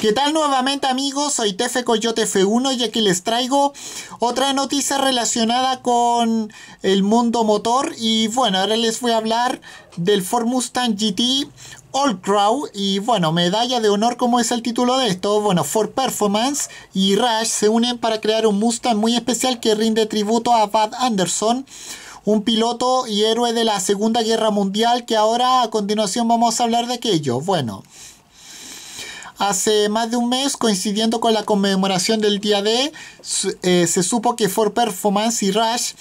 ¿Qué tal nuevamente amigos? Soy Tefe Coyote F1 y aquí les traigo otra noticia relacionada con el mundo motor y bueno, ahora les voy a hablar del Ford Mustang GT All Crow y bueno, medalla de honor como es el título de esto, bueno, Ford Performance y Rush se unen para crear un Mustang muy especial que rinde tributo a Bud Anderson un piloto y héroe de la Segunda Guerra Mundial que ahora a continuación vamos a hablar de aquello. Bueno, Hace más de un mes, coincidiendo con la conmemoración del día D, eh, se supo que Ford Performance y Rush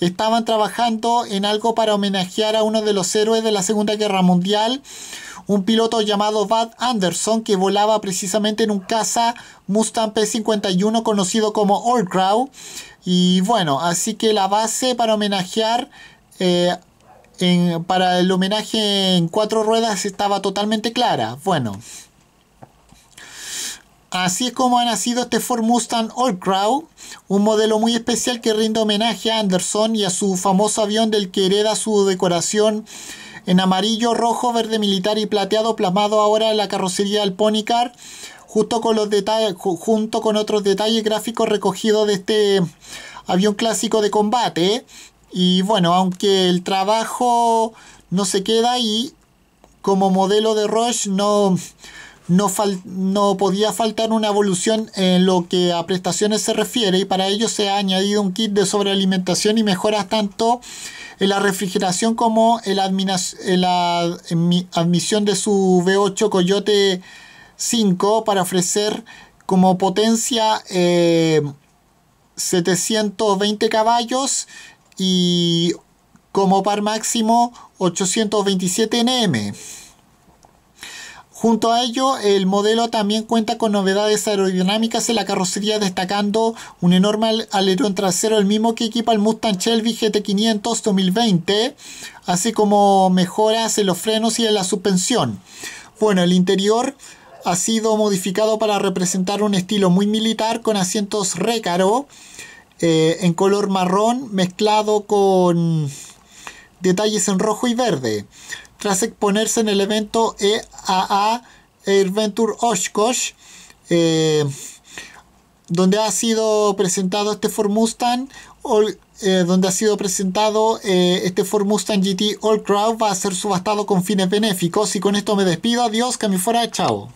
estaban trabajando en algo para homenajear a uno de los héroes de la Segunda Guerra Mundial, un piloto llamado Bud Anderson que volaba precisamente en un caza Mustang P51 conocido como Old Crow. Y bueno, así que la base para homenajear eh, para el homenaje en cuatro ruedas estaba totalmente clara. Bueno. Así es como ha nacido este Ford Mustang All Crow, un modelo muy especial que rinde homenaje a Anderson y a su famoso avión del que hereda su decoración en amarillo, rojo, verde militar y plateado plasmado ahora en la carrocería del Pony Car, junto con, otros detalles gráficos recogidos de este avión clásico de combate. Y bueno, aunque el trabajo no se queda ahí, como modelo de Rush no no, no podía faltar una evolución en lo que a prestaciones se refiere y para ello se ha añadido un kit de sobrealimentación y mejoras tanto en la refrigeración como en la, admisión de su V8 Coyote 5 para ofrecer como potencia 720 eh, caballos y como par máximo 827 Nm. Junto a ello, el modelo también cuenta con novedades aerodinámicas en la carrocería, destacando un enorme alerón trasero, el mismo que equipa el Mustang Shelby GT500 2020, así como mejoras en los frenos y en la suspensión. Bueno, el interior ha sido modificado para representar un estilo muy militar con asientos récaro eh, en color marrón mezclado con detalles en rojo y verde tras exponerse en el evento EAA Adventure Oshkosh, eh, donde ha sido presentado este Ford Mustang, eh, donde ha sido presentado eh, este Ford Mustang GT All Crowd, va a ser subastado con fines benéficos. Y con esto me despido. Adiós, que me fuera, chao.